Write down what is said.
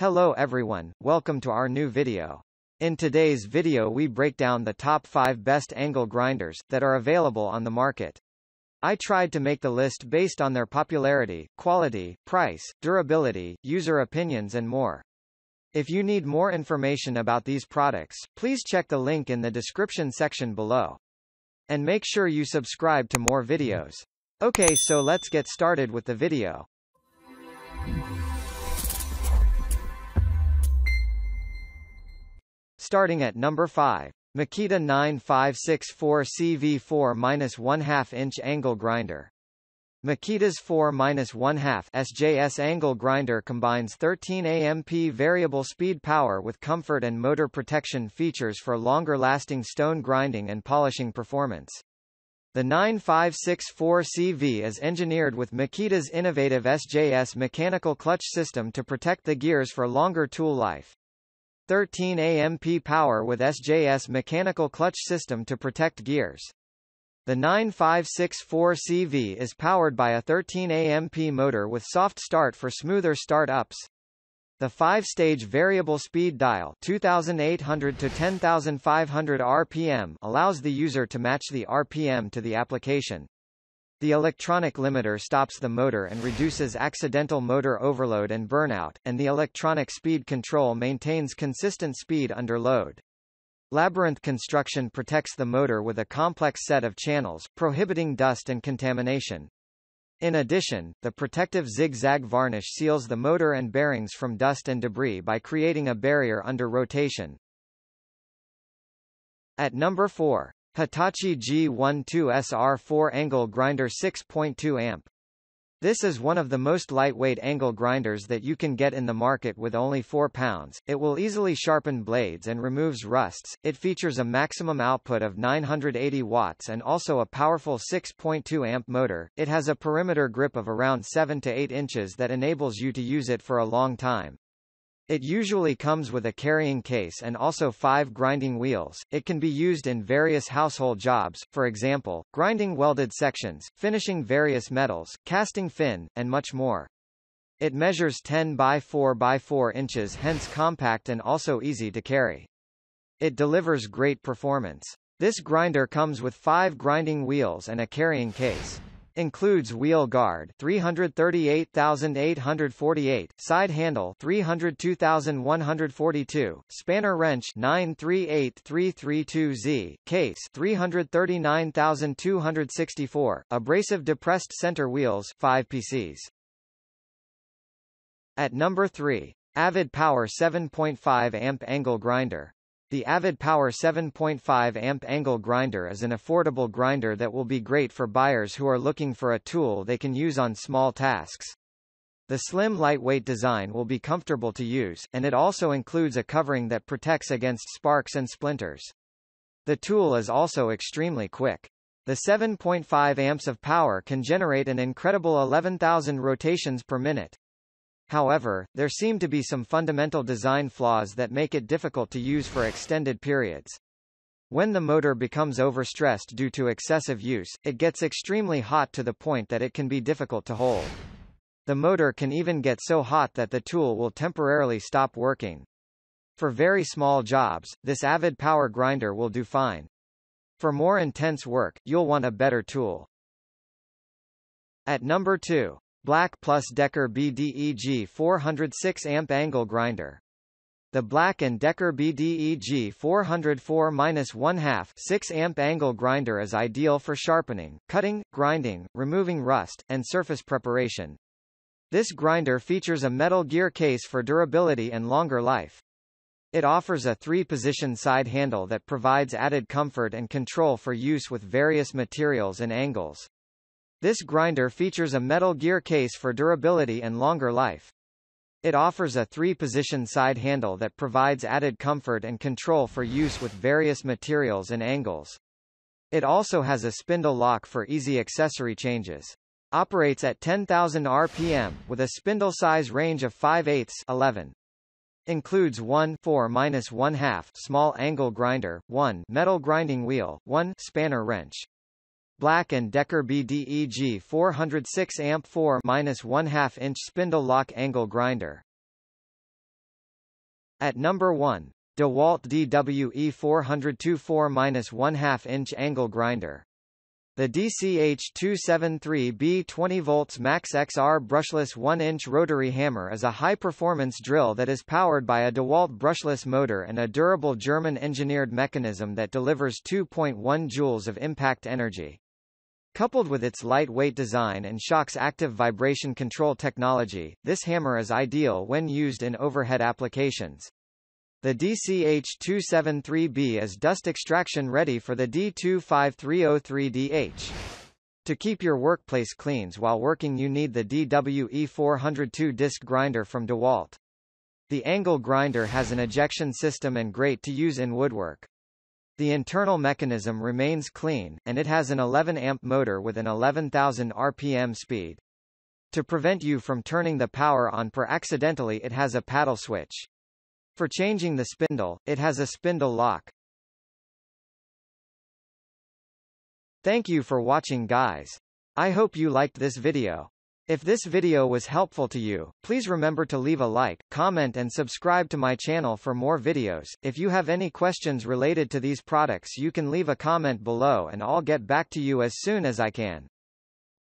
Hello everyone, welcome to our new video. In today's video we break down the top 5 best angle grinders, that are available on the market. I tried to make the list based on their popularity, quality, price, durability, user opinions and more. If you need more information about these products, please check the link in the description section below. And make sure you subscribe to more videos. Okay so let's get started with the video. Starting at number 5. Makita 9564 CV4-1/2 inch angle grinder. Makita's 4-1/2 SJS angle grinder combines 13 AMP variable speed power with comfort and motor protection features for longer-lasting stone grinding and polishing performance. The 9564CV is engineered with Makita's innovative SJS mechanical clutch system to protect the gears for longer tool life. 13 AMP power with SJS mechanical clutch system to protect gears. The 9564CV is powered by a 13 AMP motor with soft start for smoother start-ups. The 5-stage variable speed dial 2800 to 10500 RPM allows the user to match the RPM to the application. The electronic limiter stops the motor and reduces accidental motor overload and burnout, and the electronic speed control maintains consistent speed under load. Labyrinth construction protects the motor with a complex set of channels, prohibiting dust and contamination. In addition, the protective zigzag varnish seals the motor and bearings from dust and debris by creating a barrier under rotation. At number 4. Hitachi G12SR4 angle grinder 6.2 amp. This is one of the most lightweight angle grinders that you can get in the market with only 4 pounds. It will easily sharpen blades and removes rusts. It features a maximum output of 980 watts and also a powerful 6.2 amp motor. It has a perimeter grip of around 7 to 8 inches that enables you to use it for a long time. It usually comes with a carrying case and also five grinding wheels. It can be used in various household jobs, for example, grinding welded sections, finishing various metals, casting fin, and much more. It measures 10 by 4 by 4 inches hence compact and also easy to carry. It delivers great performance. This grinder comes with five grinding wheels and a carrying case. Includes wheel guard 338,848, side handle 302,142, spanner wrench 938332Z, case 339,264, abrasive depressed center wheels 5 PCs. At number 3. Avid Power 7.5 amp angle grinder. The Avid Power 7.5 amp angle grinder is an affordable grinder that will be great for buyers who are looking for a tool they can use on small tasks. The slim lightweight design will be comfortable to use, and it also includes a covering that protects against sparks and splinters. The tool is also extremely quick. The 7.5 amps of power can generate an incredible 11,000 rotations per minute. However, there seem to be some fundamental design flaws that make it difficult to use for extended periods. When the motor becomes overstressed due to excessive use, it gets extremely hot to the point that it can be difficult to hold. The motor can even get so hot that the tool will temporarily stop working. For very small jobs, this Avid power grinder will do fine. For more intense work, you'll want a better tool. At number 2. Black plus Decker BDEG 406 amp angle grinder. The Black & Decker BDEG 404-1/2 6 amp angle grinder is ideal for sharpening, cutting, grinding, removing rust, and surface preparation. This grinder features a metal gear case for durability and longer life. It offers a three-position side handle that provides added comfort and control for use with various materials and angles. This grinder features a metal gear case for durability and longer life. It offers a three-position side handle that provides added comfort and control for use with various materials and angles. It also has a spindle lock for easy accessory changes. Operates at 10,000 RPM, with a spindle size range of 5 8 11. Includes 1 4 1 half small angle grinder, 1 metal grinding wheel, 1 spanner wrench. Black & Decker BDEG 406 amp 4 1/2 inch spindle lock angle grinder. At number 1, DeWalt DWE 402 4-1/2 inch angle grinder. The DCH273B 20 volts Max XR brushless 1-inch rotary hammer is a high-performance drill that is powered by a DeWalt brushless motor and a durable German-engineered mechanism that delivers 2.1 joules of impact energy. Coupled with its lightweight design and SHOCKS active vibration control technology, this hammer is ideal when used in overhead applications. The DCH-273B is dust extraction ready for the D25303DH. To keep your workplace cleans while working you need the DWE 402 disc grinder from DeWalt. The angle grinder has an ejection system and great to use in woodwork. The internal mechanism remains clean, and it has an 11-amp motor with an 11,000 RPM speed. To prevent you from turning the power on per accidentally it has a paddle switch. For changing the spindle, it has a spindle lock. Thank you for watching guys. I hope you liked this video. If this video was helpful to you, please remember to leave a like, comment and subscribe to my channel for more videos. If you have any questions related to these products you can leave a comment below and I'll get back to you as soon as I can.